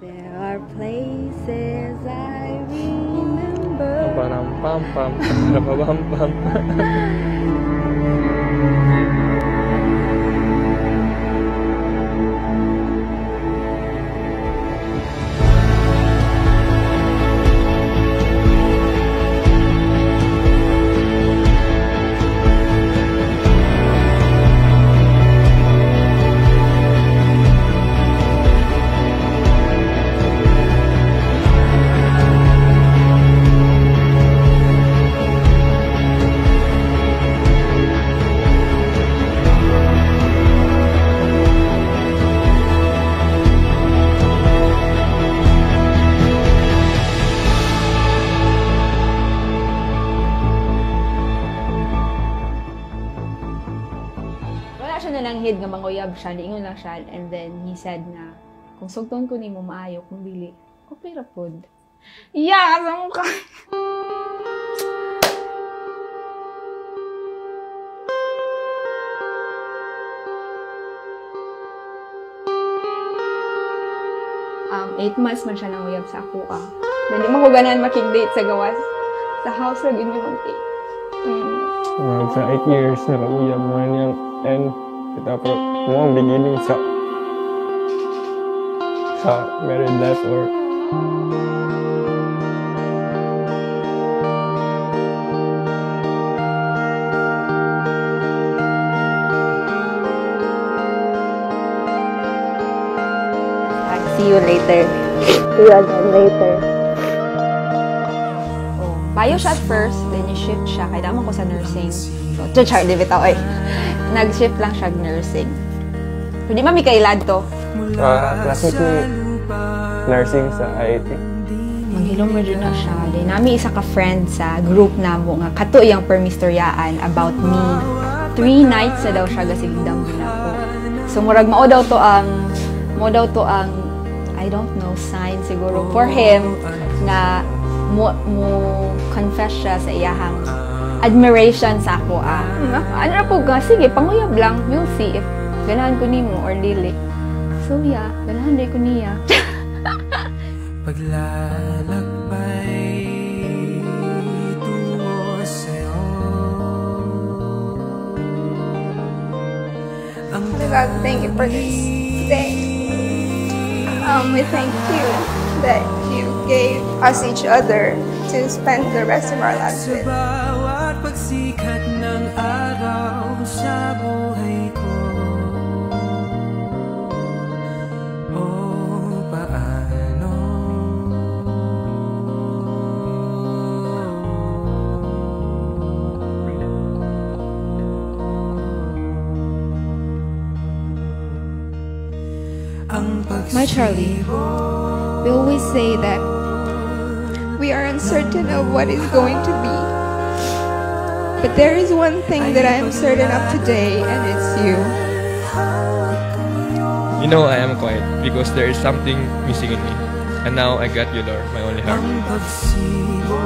There are places I remember. siya na lang hid nga manguyab siya, niingon lang siya, and then he said na, kung sugton ko ni mo maayo, kung dili, okay ra pod. Yeah, asa mo ka? Um, eight months man siya nanguyab sa ako ah. Hindi mo ko ganan makig-date sa gawas. Sa house ra gini mag-date. Mm. Mga sa 8 years na uyab mo niyang and kita ngomong begini very word See you later. See you again later. Bayo siya at first, then you-shift siya. Kaya naman ko sa nursing. So, char, di bitaw, ay. Nag-shift lang siya nursing. Hindi mami kailad to. uh, classmate ni nursing sa IIT. Maghilom mo na siya. Then, nami isa ka friend sa group na mo nga kato yung permistoryaan about me. Three nights na daw siya gasigdang ko. So, murag mao daw to ang mo daw to ang I don't know, sign siguro for him nga mo, mo confess siya sa iyahang admiration sa ako ah. Ano na po ga, sige, panguyab lang. We'll see if ganahan ko nimo or dili. So yeah, ganahan day ko niya. Paglalakbay tungo sa'yo Ang God, thank you for this day. Um, we thank you that you gave us each other to spend the rest of our lives with. My Charlie, we always say that we are uncertain of what is going to be. But there is one thing that I am certain of today, and it's you. You know I am quiet because there is something missing in me. And now I got you, Lord, my only heart. Ang pagsibo